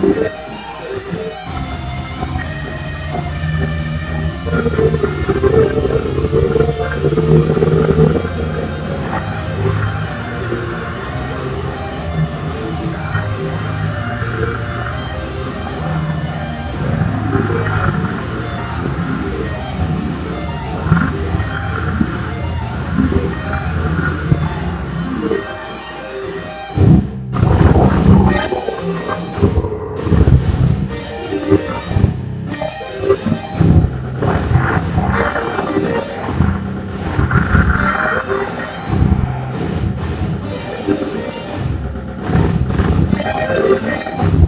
Thank you. Amen.